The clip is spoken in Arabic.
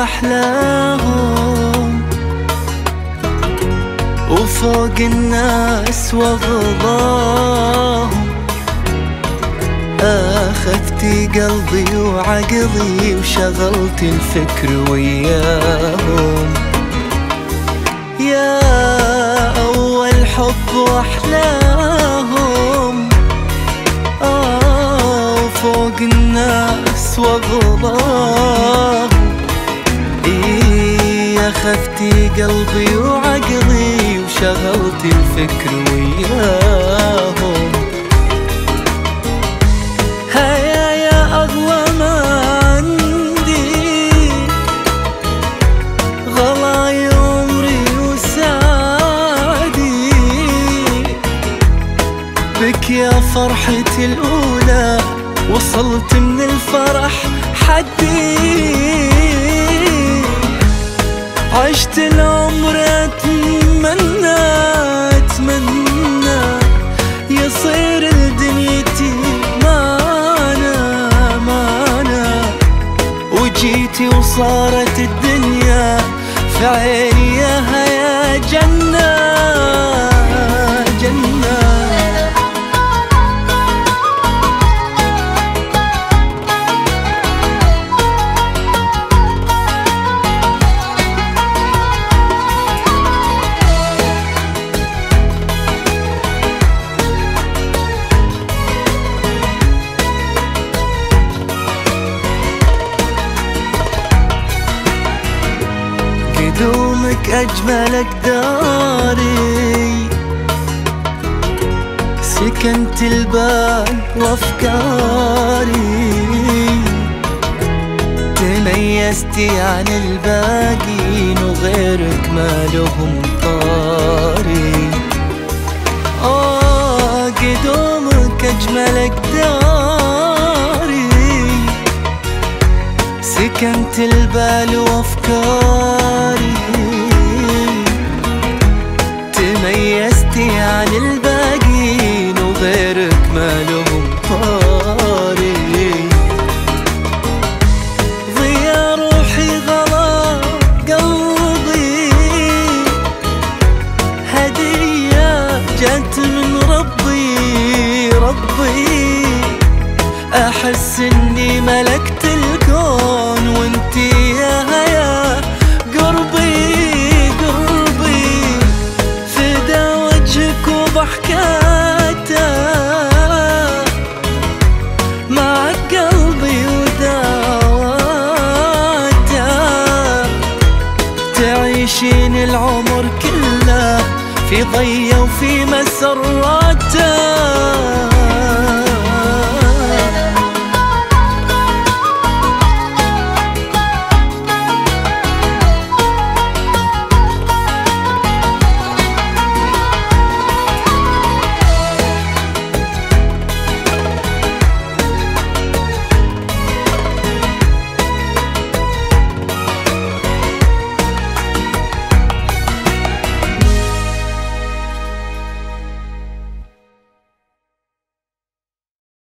وأحلاهم. وفوق الناس وغضاهم. أخذتي قلبي وعقلي وشغلت الفكر وياهم. يا أول حب وأحلاهم. الناس وغضاهم إيه أخذتي قلبي وعقلي وشغلت الفكر وياهم. هيا يا أغلى ما عندي. غلاي عمري وسعدي بك يا فرحتي الأولى وصلت من الفرح حدي. عشت العمر أتمنى أتمنى يصير لدنيتي معنا معنا وجيتي وصارت الدنيا في عيني يا جنة. قدومك أجمل أقداري سكنت البال وأفكاري. تميزتي عن الباقين وغيرك ما لهم طاري. آه قدومك أجمل أقداري سكنت البال وأفكاري. تميزتي عن الباقين تعيشين العمر كله في ضية وفي مسراته.